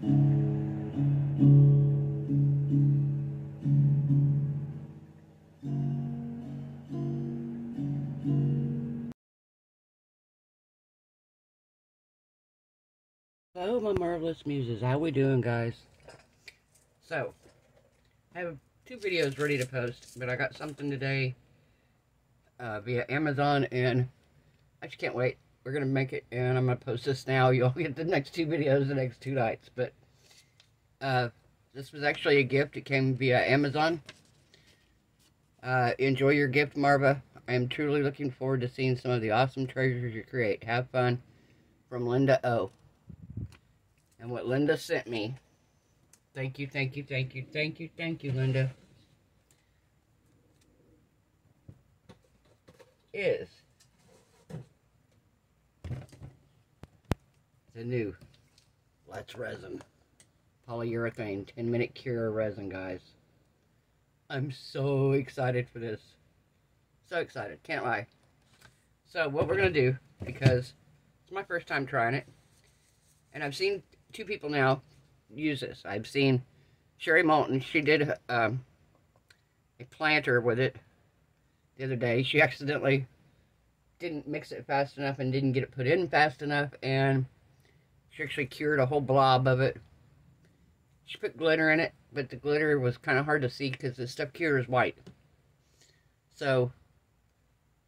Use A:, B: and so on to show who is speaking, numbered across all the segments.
A: Hello, my marvelous muses. How we doing, guys? So, I have two videos ready to post, but I got something today uh, via Amazon, and I just can't wait. We're going to make it, and I'm going to post this now. You'll get the next two videos the next two nights, but uh, this was actually a gift. It came via Amazon. Uh, enjoy your gift, Marva. I am truly looking forward to seeing some of the awesome treasures you create. Have fun. From Linda O. And what Linda sent me, thank you, thank you, thank you, thank you, thank you, Linda, is the new Let's Resin polyurethane 10 minute cure resin, guys. I'm so excited for this. So excited, can't lie. So what we're going to do, because it's my first time trying it, and I've seen two people now use this. I've seen Sherry Moulton. She did um, a planter with it the other day. She accidentally didn't mix it fast enough and didn't get it put in fast enough. And she actually cured a whole blob of it. She put glitter in it, but the glitter was kind of hard to see because the stuff cures white. So,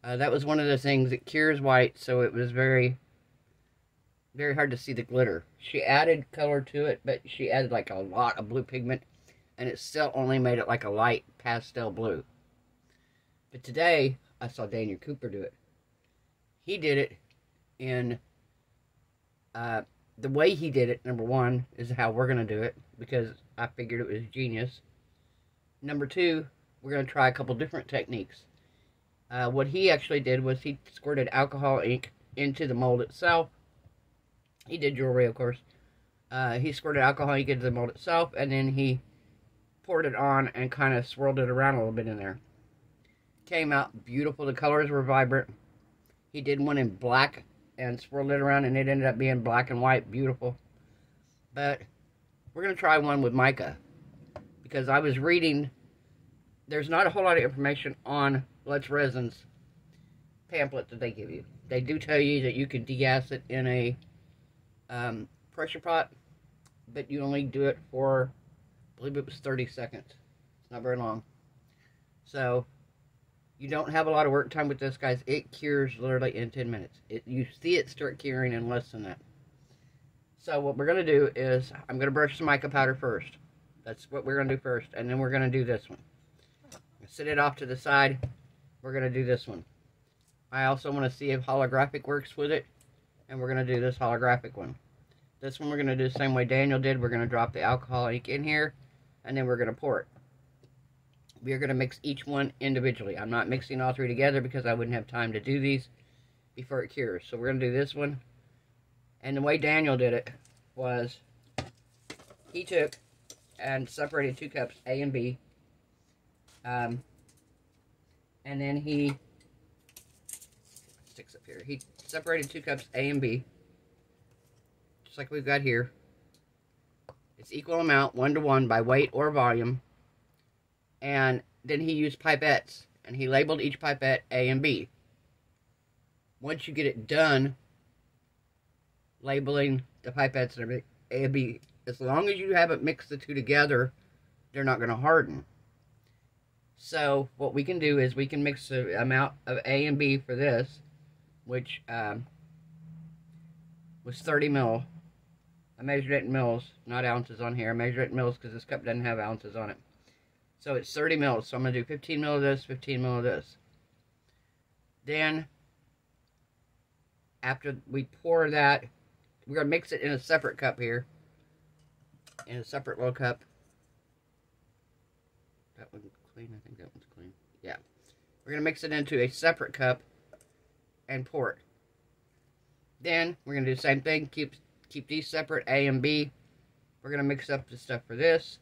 A: uh, that was one of the things. It cures white, so it was very very hard to see the glitter. She added color to it, but she added like a lot of blue pigment, and it still only made it like a light pastel blue. But today, I saw Daniel Cooper do it. He did it in, uh, the way he did it, number one, is how we're going to do it, because I figured it was genius. Number two, we're going to try a couple different techniques. Uh, what he actually did was he squirted alcohol ink into the mold itself, he did jewelry, of course. Uh, he squirted alcohol ink into the mold itself, and then he poured it on and kind of swirled it around a little bit in there. Came out beautiful. The colors were vibrant. He did one in black and swirled it around, and it ended up being black and white. Beautiful. But we're going to try one with mica. Because I was reading, there's not a whole lot of information on Let's Resin's pamphlet that they give you. They do tell you that you can degas it in a um, pressure pot, but you only do it for, I believe it was 30 seconds. It's not very long. So, you don't have a lot of work time with this, guys. It cures literally in 10 minutes. It, you see it start curing in less than that. So, what we're going to do is, I'm going to brush some mica powder first. That's what we're going to do first. And then we're going to do this one. Set it off to the side. We're going to do this one. I also want to see if holographic works with it and we're going to do this holographic one. This one we're going to do the same way Daniel did. We're going to drop the alcohol ink in here, and then we're going to pour it. We are going to mix each one individually. I'm not mixing all three together because I wouldn't have time to do these before it cures. So we're going to do this one. And the way Daniel did it was he took and separated two cups, A and B. Um, and then he sticks up here. He separated two cups A and B, just like we've got here. It's equal amount, one to one, by weight or volume. And then he used pipettes, and he labeled each pipette A and B. Once you get it done, labeling the pipettes and everything, A and B, as long as you haven't mixed the two together, they're not going to harden. So what we can do is we can mix the amount of A and B for this, which um, was 30 mil. I measured it in mils, not ounces on here. I measured it in mils because this cup doesn't have ounces on it. So it's 30 mils. So I'm going to do 15 mil of this, 15 mil of this. Then, after we pour that, we're going to mix it in a separate cup here. In a separate little cup. That one's clean. I think that one's clean. Yeah. We're going to mix it into a separate cup and pour it. Then we're going to do the same thing. Keep, keep these separate, A and B. We're going to mix up the stuff for this.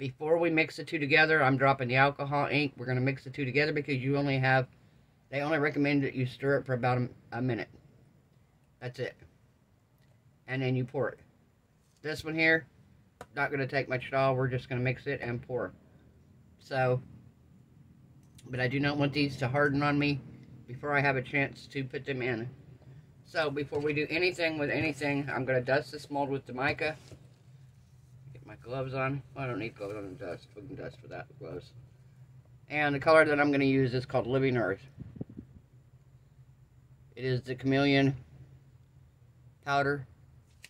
A: Before we mix the two together, I'm dropping the alcohol ink. We're going to mix the two together because you only have, they only recommend that you stir it for about a, a minute. That's it. And then you pour it. This one here, not going to take much at all. We're just going to mix it and pour. So, but I do not want these to harden on me before I have a chance to put them in. So before we do anything with anything, I'm going to dust this mold with the mica. Gloves on. I don't need gloves on the dust. We can dust without the gloves. And the color that I'm going to use is called Living Earth. It is the chameleon powder.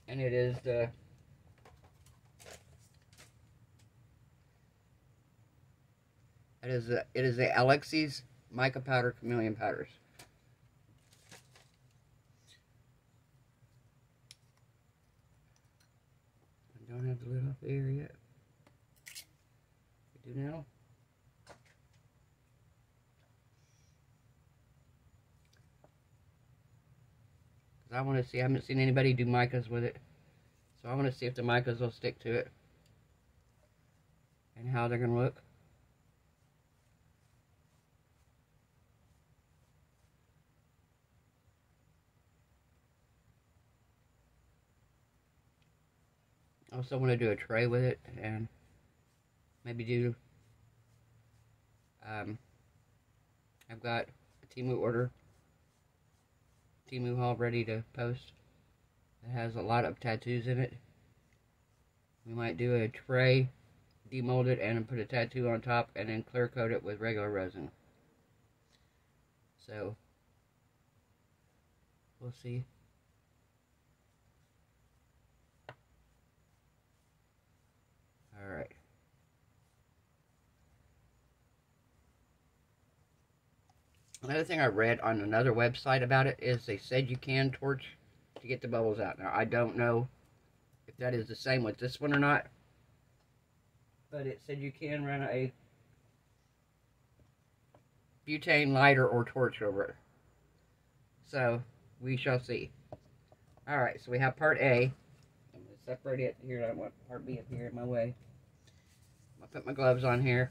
A: And it is the It is a, it is a Alexis mica powder chameleon powders. Don't have the lid off there yet. We do now. Cause I want to see. I haven't seen anybody do micas with it, so I want to see if the micas will stick to it and how they're gonna look. I also want to do a tray with it and maybe do um, I've got a Temu order Temu haul ready to post. It has a lot of tattoos in it. We might do a tray demold it and put a tattoo on top and then clear coat it with regular resin. So we'll see All right. Another thing I read on another website about it is they said you can torch to get the bubbles out. Now, I don't know if that is the same with this one or not. But it said you can run a butane lighter or torch over it. So, we shall see. Alright, so we have part A. I'm going to separate it here. I want part B up here in my way. Put my gloves on here.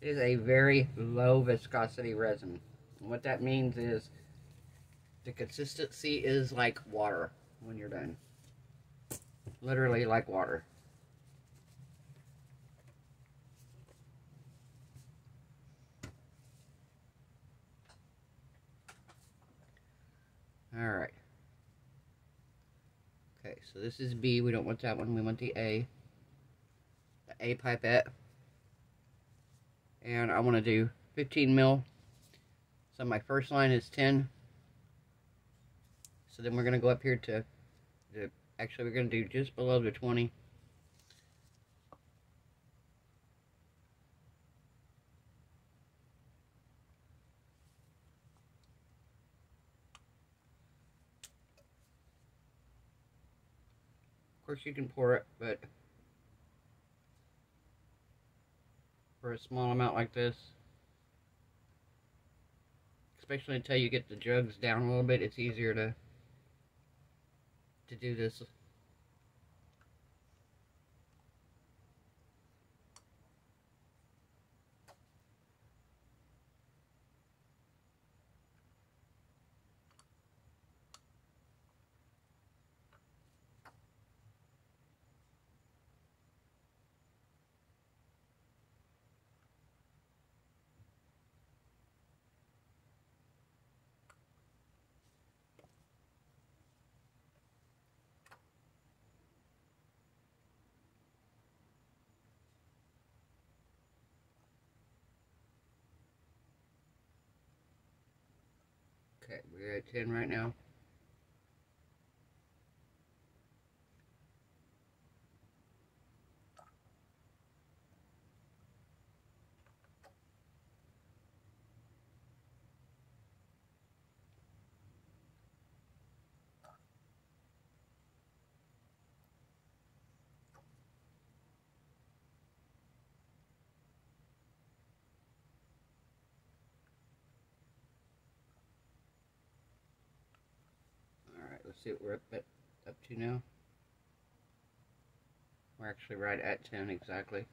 A: It is a very low viscosity resin. And what that means is the consistency is like water when you're done. Literally like water. Alright. Okay, so this is B. We don't want that one. We want the A. The A pipette. And I want to do 15 mil. So my first line is 10. So then we're going to go up here to, the, actually we're going to do just below the 20. Course you can pour it, but for a small amount like this, especially until you get the jugs down a little bit, it's easier to to do this Okay, we're at 10 right now. See what we're up, at, up to now. We're actually right at 10 exactly.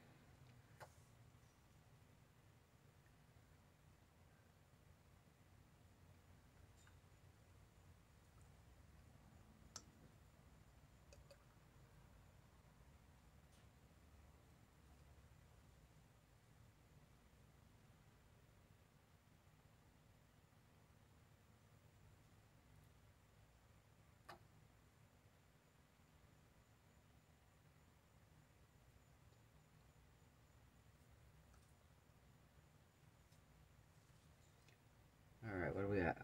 A: What are we at?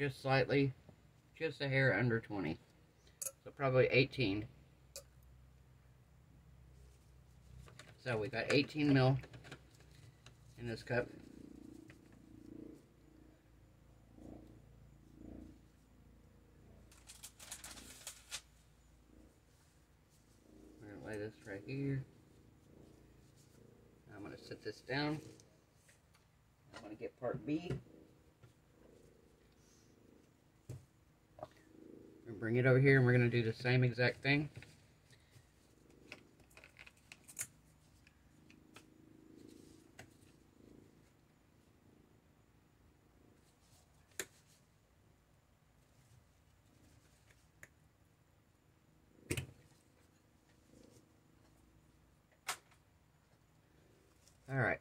A: Just slightly, just a hair under 20. So probably 18. So we got 18 mil in this cup. We're going to lay this right here. I'm going to set this down. I'm to get part B. bring it over here and we're going to do the same exact thing. All right.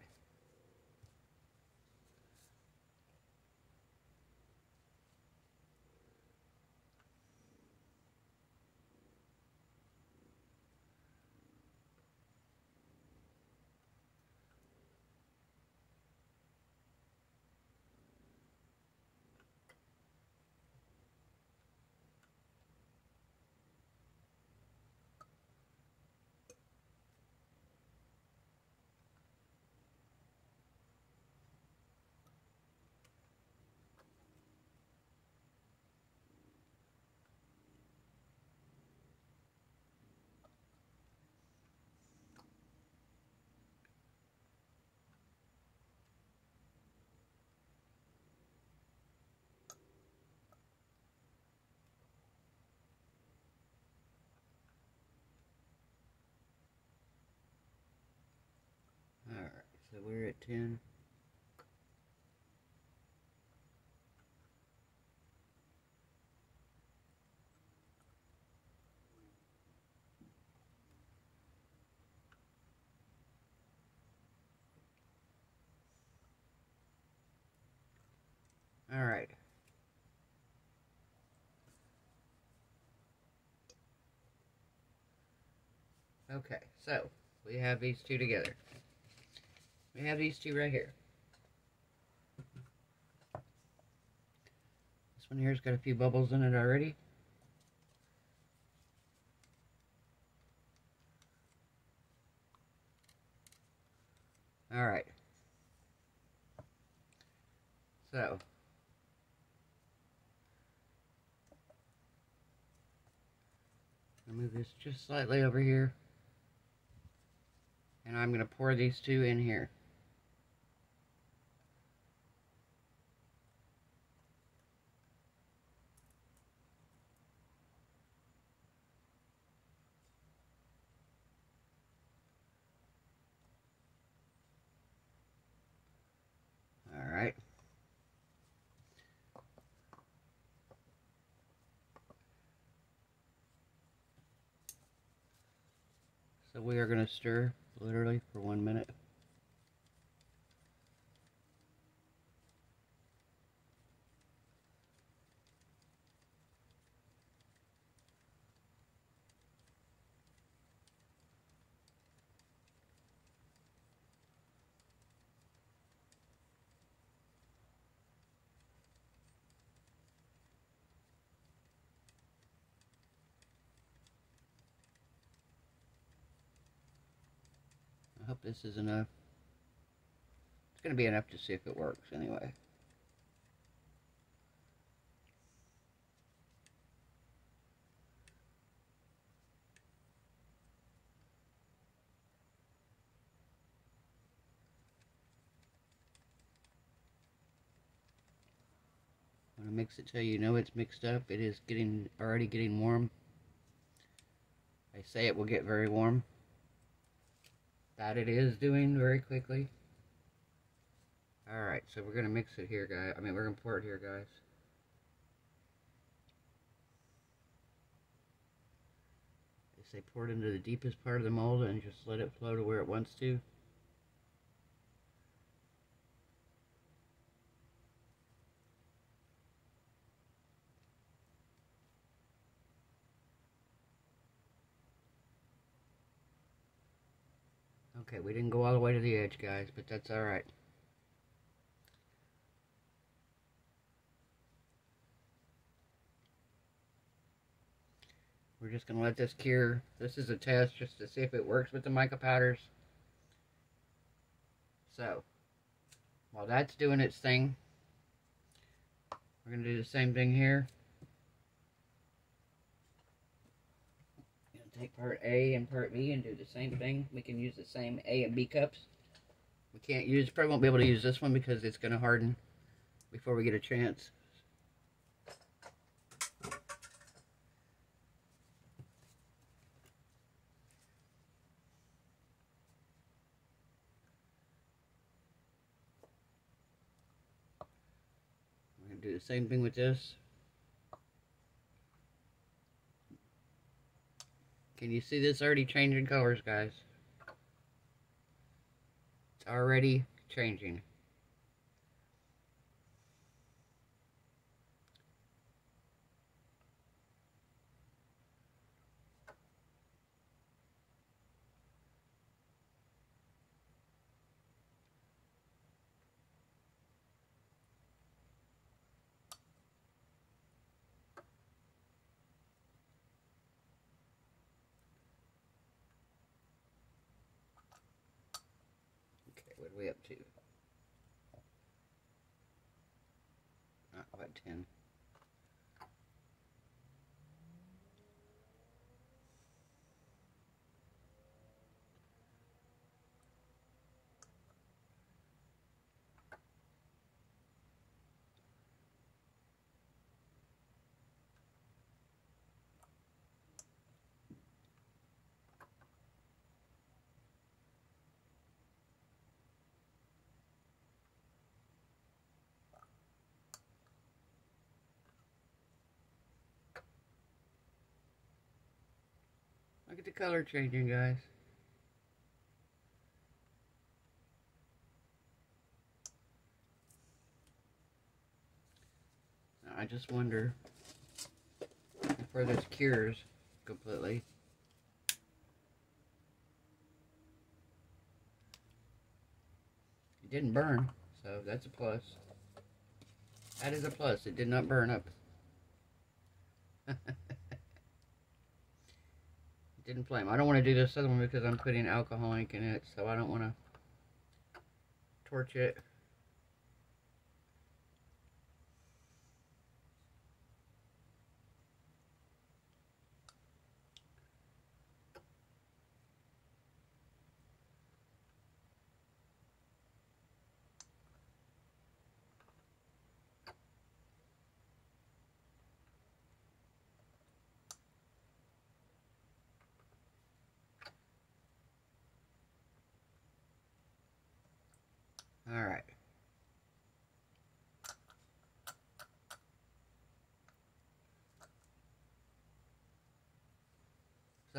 A: Alright, so we're at 10. Alright. Okay, so we have these two together. We have these two right here. This one here's got a few bubbles in it already. All right. So. I'll move this just slightly over here. And I'm going to pour these two in here. All right. So we are going to stir literally for one minute. hope this is enough. It's going to be enough to see if it works anyway. When I mix it till you know it's mixed up, it is getting already getting warm. I say it will get very warm that it is doing very quickly. Alright, so we're going to mix it here, guys. I mean, we're going to pour it here, guys. They say pour it into the deepest part of the mold and just let it flow to where it wants to. Okay, we didn't go all the way to the edge, guys, but that's alright. We're just going to let this cure. This is a test just to see if it works with the mica powders. So, while that's doing its thing, we're going to do the same thing here. Take part A and part B and do the same thing. We can use the same A and B cups. We can't use, probably won't be able to use this one because it's going to harden before we get a chance. We're going to do the same thing with this. Can you see this already changing colors, guys? It's already changing. what are we up to? Not quite 10. Look at the color changing, guys. I just wonder if this cures completely. It didn't burn, so that's a plus. That is a plus. It did not burn up. didn't flame. I don't want to do this other one because I'm putting alcohol ink in it, so I don't want to torch it.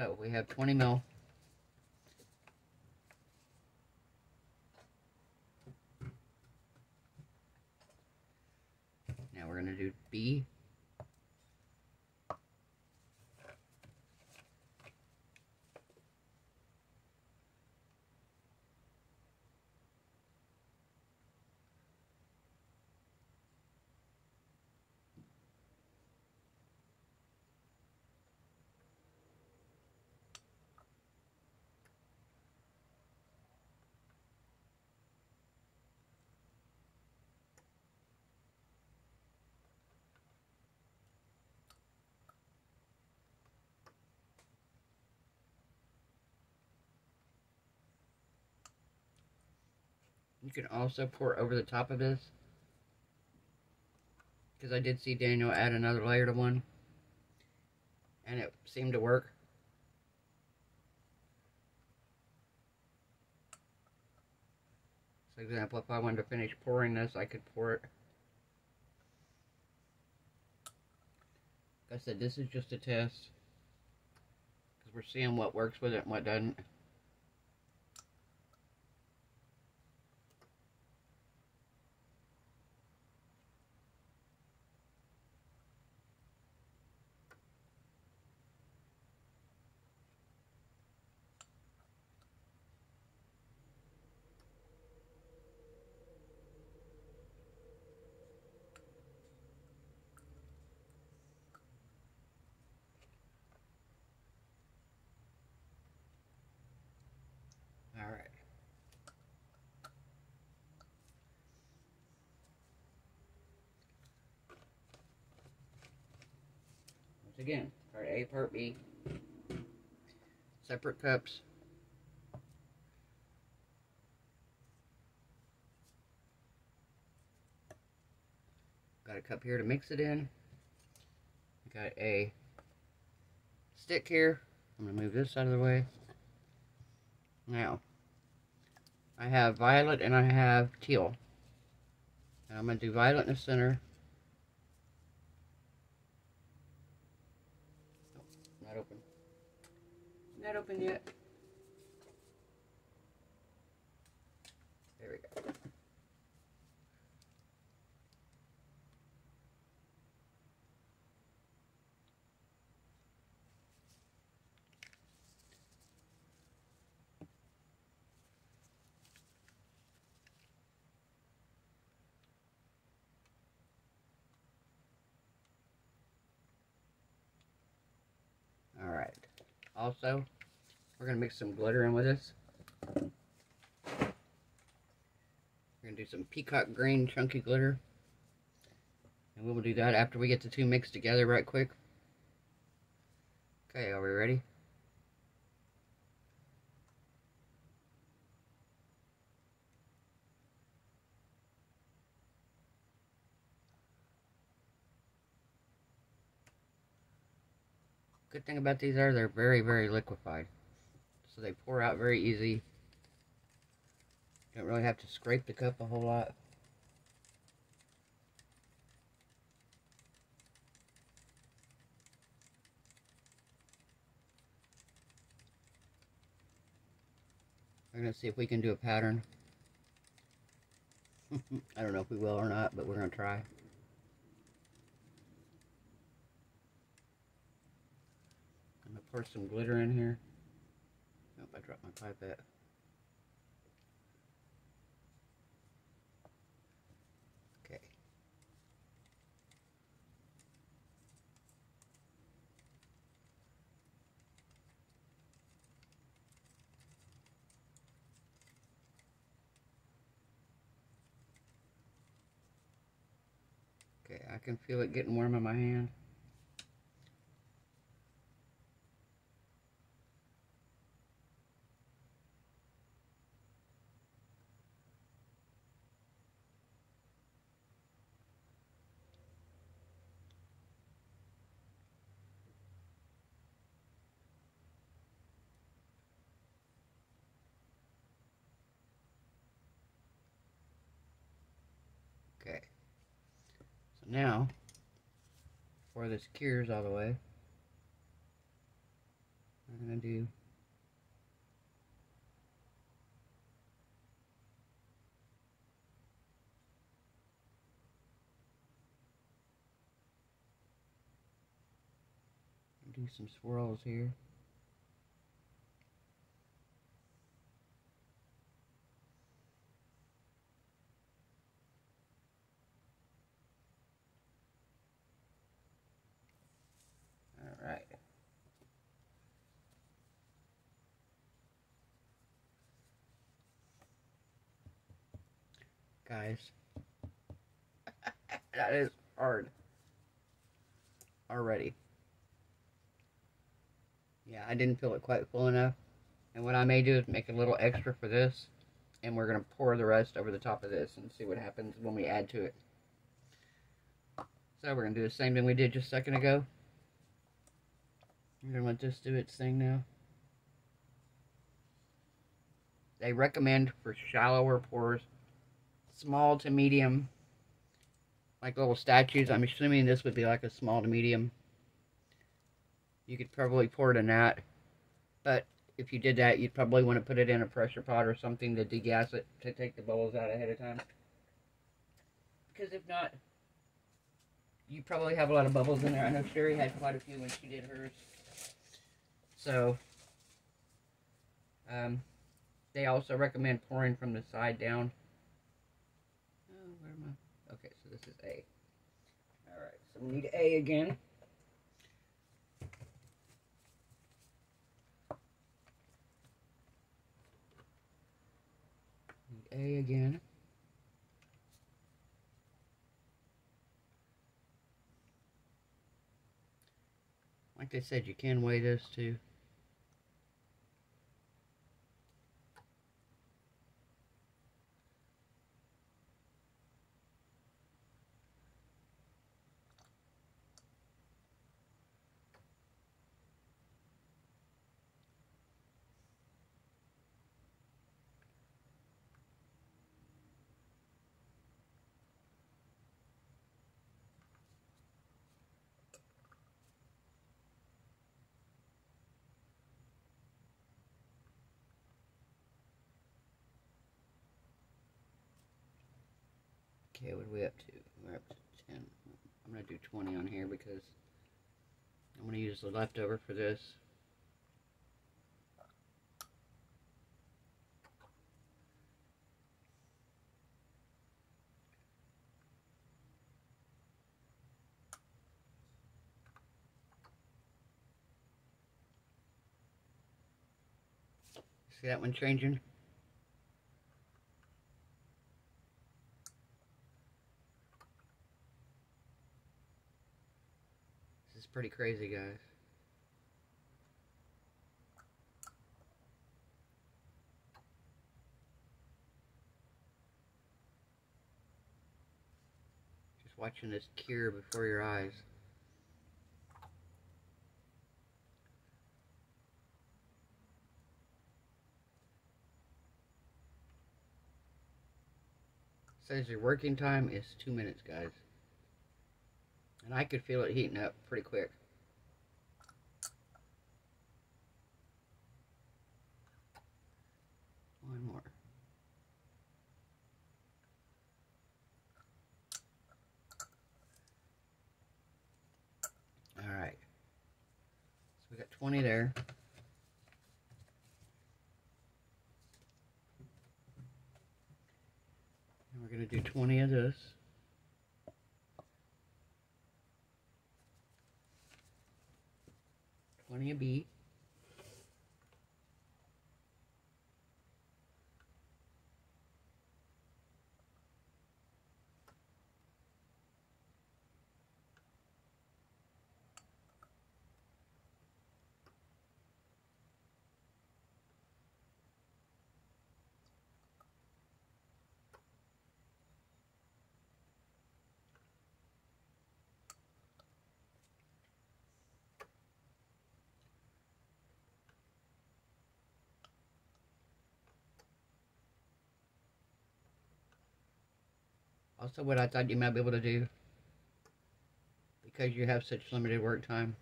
A: So we have 20 mil. Now we're going to do B You can also pour over the top of this. Because I did see Daniel add another layer to one. And it seemed to work. For example, if I wanted to finish pouring this, I could pour it. Like I said, this is just a test. Because we're seeing what works with it and what doesn't. Again, part A, part B. Separate cups. Got a cup here to mix it in. Got a stick here. I'm going to move this out of the way. Now, I have violet and I have teal. And I'm going to do violet in the center. Not open. Not open yet. There we go. Alright. Also, we're going to mix some glitter in with this. We're going to do some peacock green chunky glitter. And we will do that after we get the two mixed together right quick. Okay, are we ready? Good thing about these are they're very, very liquefied. So they pour out very easy. Don't really have to scrape the cup a whole lot. We're going to see if we can do a pattern. I don't know if we will or not, but we're going to try. I'm gonna pour some glitter in here. Nope, I dropped my pipette. Okay. Okay, I can feel it getting warm in my hand. Okay. So now, before this cures all the way, I'm going to do do some swirls here. All right. Guys, that is hard already. Yeah, I didn't feel it quite full enough. And what I may do is make a little extra for this. And we're going to pour the rest over the top of this and see what happens when we add to it. So we're going to do the same thing we did just a second ago. We're going to let this do its thing now. They recommend for shallower pours, small to medium, like little statues. I'm assuming this would be like a small to medium. You could probably pour it in that. But if you did that, you'd probably want to put it in a pressure pot or something to degas it to take the bubbles out ahead of time. Because if not, you probably have a lot of bubbles in there. I know Sherry had quite a few when she did hers. So, um, they also recommend pouring from the side down. Oh, where am I? Okay, so this is A. Alright, so we need A again. A again. Like they said, you can weigh those too. Okay, what are we up to? We're up to 10. I'm going to do 20 on here because I'm going to use the leftover for this. See that one changing? Pretty crazy, guys. Just watching this cure before your eyes. says your working time is two minutes, guys. And I could feel it heating up pretty quick. One more. All right. So we got 20 there. And we're going to do 20 of this. 20 a beat. Also, what I thought you might be able to do, because you have such limited work time,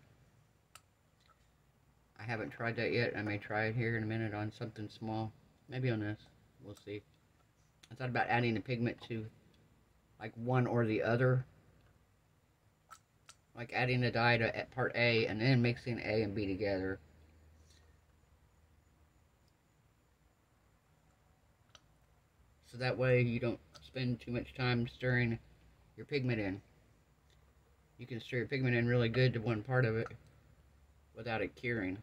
A: I haven't tried that yet. I may try it here in a minute on something small. Maybe on this. We'll see. I thought about adding the pigment to like one or the other. Like adding the dye to part A and then mixing A and B together. So that way you don't spend too much time stirring your pigment in. You can stir your pigment in really good to one part of it without it curing.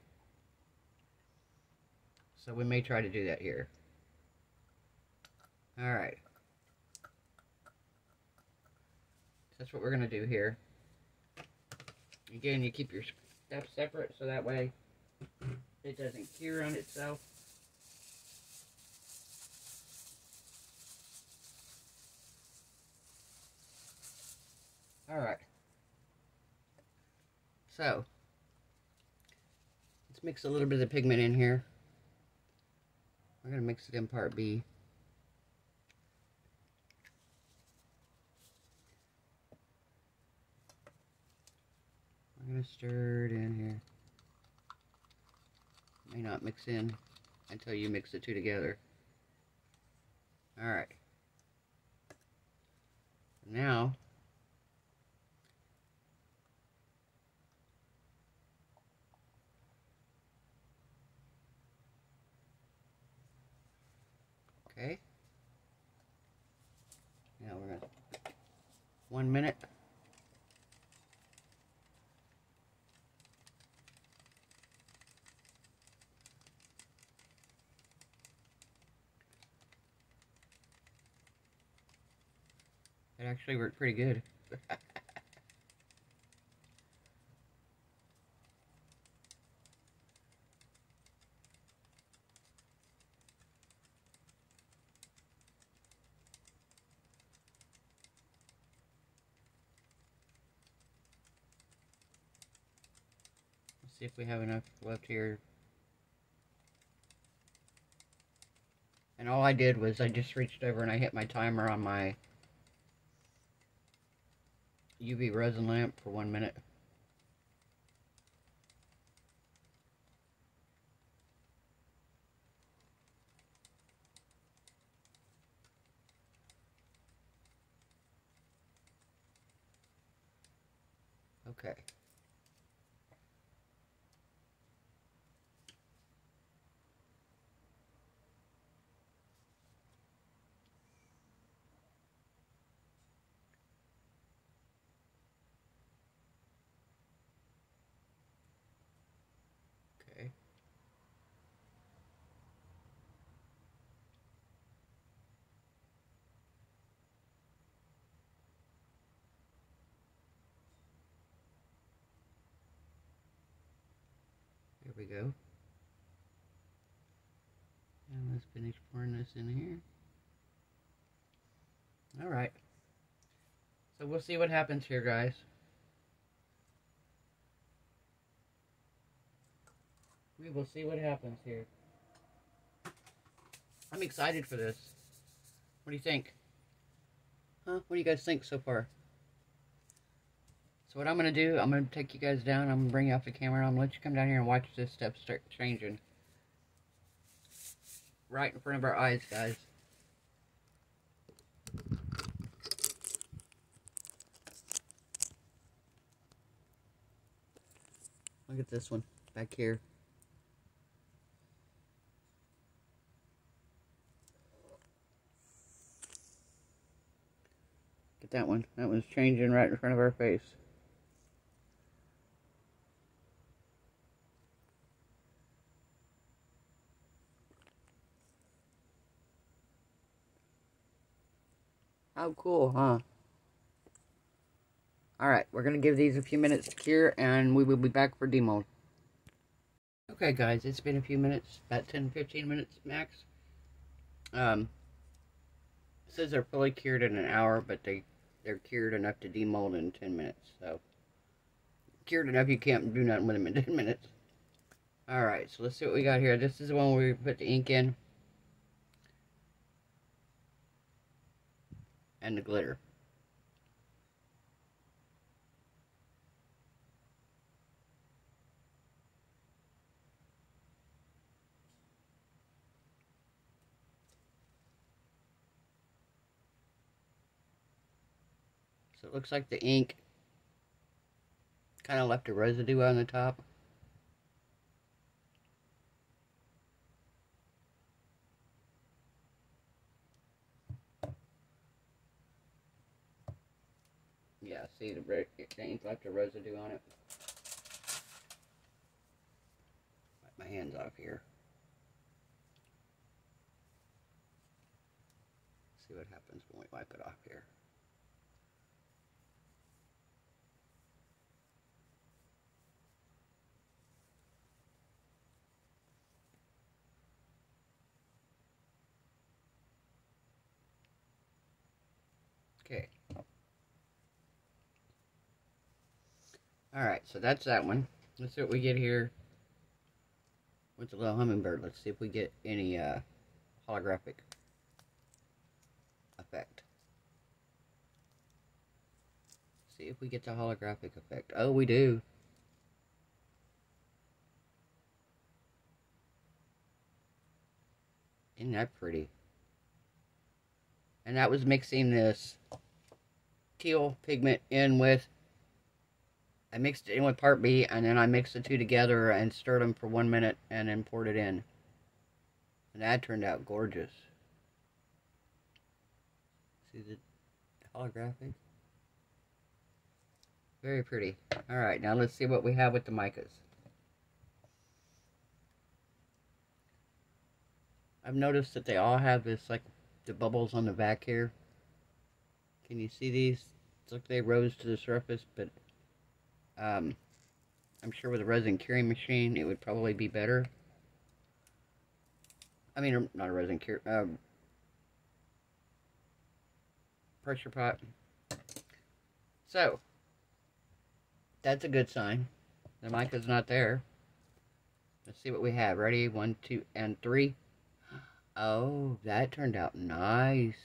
A: So we may try to do that here. Alright. That's what we're going to do here. Again, you keep your steps separate so that way it doesn't cure on itself. Alright. So, let's mix a little bit of the pigment in here. We're going to mix it in part B. I'm going to stir it in here. May not mix in until you mix the two together. Alright. Now, Okay. Now we're going to, one minute. It actually worked pretty good. see if we have enough left here. And all I did was I just reached over and I hit my timer on my UV resin lamp for one minute. Okay. Okay. There we go. And let's finish pouring this in here. Alright. So we'll see what happens here, guys. We will see what happens here. I'm excited for this. What do you think? Huh? What do you guys think so far? So what I'm going to do, I'm going to take you guys down. I'm going to bring you off the camera. I'm going to let you come down here and watch this stuff start changing. Right in front of our eyes, guys. Look at this one back here. Get that one. That one's changing right in front of our face. How cool, huh? Alright, we're going to give these a few minutes to cure, and we will be back for demold. Okay, guys, it's been a few minutes, about 10-15 minutes max. Um, says they're fully cured in an hour, but they, they're cured enough to demold in 10 minutes, so... Cured enough you can't do nothing with them in 10 minutes. Alright, so let's see what we got here. This is the one where we put the ink in. And the glitter. So it looks like the ink kind of left a residue on the top. Yeah, see the, ink left a residue on it. Wipe my hands off here. See what happens when we wipe it off here. Okay. Alright, so that's that one. Let's see what we get here with the little hummingbird. Let's see if we get any uh, holographic effect. See if we get the holographic effect. Oh, we do. Isn't that pretty? And that was mixing this teal pigment in with I mixed it in with part B and then I mixed the two together and stirred them for one minute and then poured it in. And that turned out gorgeous. See the holographic? Very pretty. Alright, now let's see what we have with the micas. I've noticed that they all have this, like, the bubbles on the back here. Can you see these? It's like they rose to the surface, but um, I'm sure with a resin curing machine, it would probably be better. I mean, not a resin cure, um, pressure pot. So, that's a good sign. The mica's not there. Let's see what we have. Ready? One, two, and three. Oh, that turned out nice.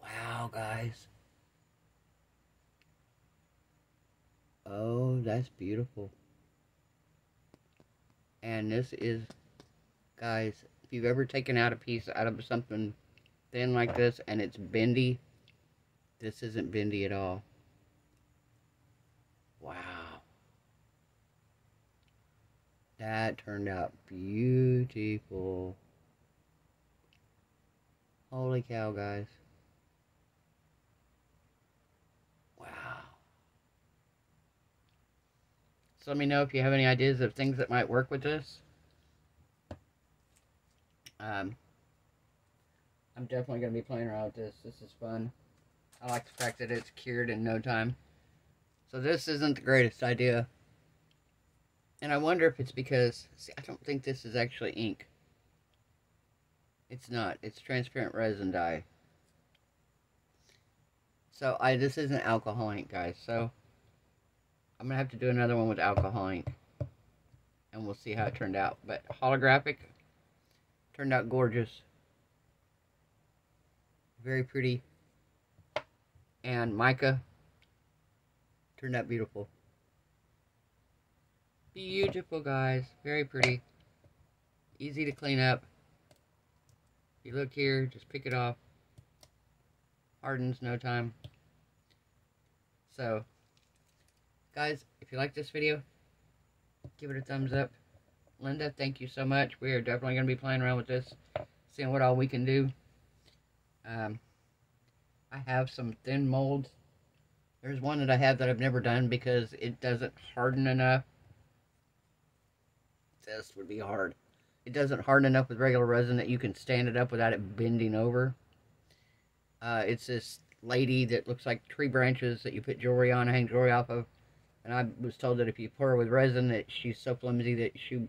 A: Wow, guys. Oh, beautiful. And this is, guys, if you've ever taken out a piece out of something thin like this and it's bendy, this isn't bendy at all. Wow. That turned out beautiful. Holy cow, guys. Wow. So let me know if you have any ideas of things that might work with this. Um, I'm definitely going to be playing around with this. This is fun. I like the fact that it's cured in no time. So this isn't the greatest idea. And I wonder if it's because, see, I don't think this is actually ink. It's not. It's transparent resin dye. So I this isn't alcohol ink, guys. So I'm gonna have to do another one with alcohol ink, and we'll see how it turned out. But holographic turned out gorgeous, very pretty, and mica turned out beautiful. Beautiful, guys. Very pretty. Easy to clean up. You look here, just pick it off. Hardens no time. So, guys, if you like this video, give it a thumbs up. Linda, thank you so much. We are definitely going to be playing around with this, seeing what all we can do. Um, I have some thin molds. There's one that I have that I've never done because it doesn't harden enough. This would be hard. It doesn't harden enough with regular resin that you can stand it up without it bending over. Uh, it's this lady that looks like tree branches that you put jewelry on, hang jewelry off of. And I was told that if you pour her with resin that she's so flimsy that she,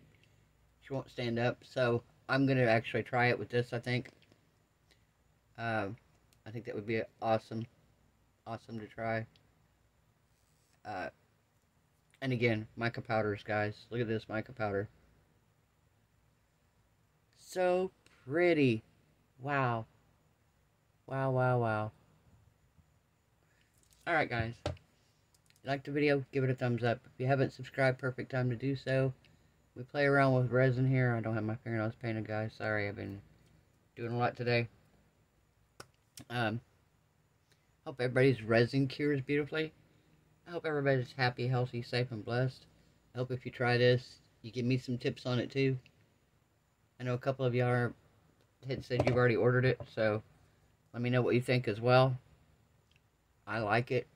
A: she won't stand up. So I'm going to actually try it with this, I think. Uh, I think that would be awesome. Awesome to try. Uh, and again, mica powders, guys. Look at this mica powder so pretty. Wow. Wow, wow, wow. Alright, guys. Liked the video, give it a thumbs up. If you haven't subscribed, perfect time to do so. We play around with resin here. I don't have my fingernails painted, guys. Sorry, I've been doing a lot today. Um, hope everybody's resin cures beautifully. I hope everybody's happy, healthy, safe, and blessed. I hope if you try this, you give me some tips on it too. I know a couple of y'all had said you've already ordered it, so let me know what you think as well. I like it,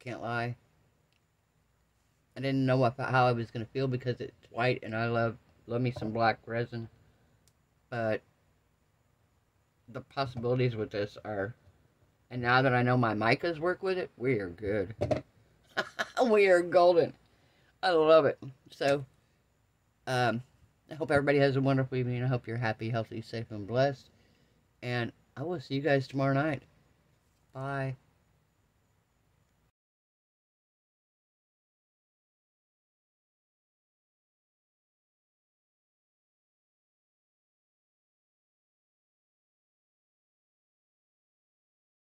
A: can't lie. I didn't know what, how I was going to feel because it's white and I love love me some black resin. But the possibilities with this are, and now that I know my micas work with it, we are good. we are golden. I love it. So, um, I hope everybody has a wonderful evening. I hope you're happy, healthy, safe, and blessed. And I will see you guys tomorrow night. Bye.